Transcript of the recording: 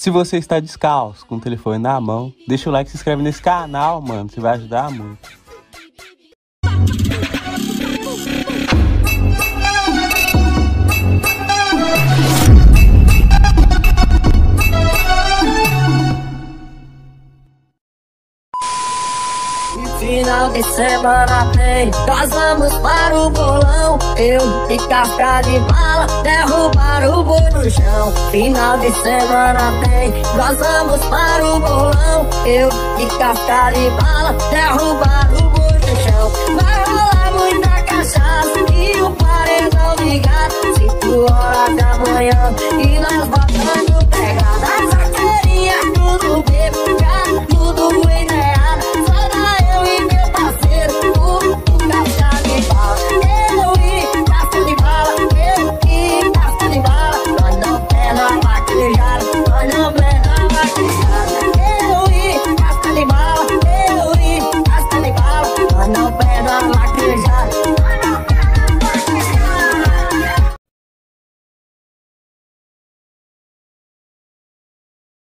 Se você está descalço, com o telefone na mão, deixa o like se inscreve nesse canal, mano. Você vai ajudar muito. Final de semana tem Nós vamos para o bolão Eu e casca de bala Derrubar o boi chão. Final de semana tem Nós vamos para o bolão. Eu e casca de bala Derrubar o boi no chão Vai rolar muita cachaça E o paredão ligado Cinco horas da manhã E nós botando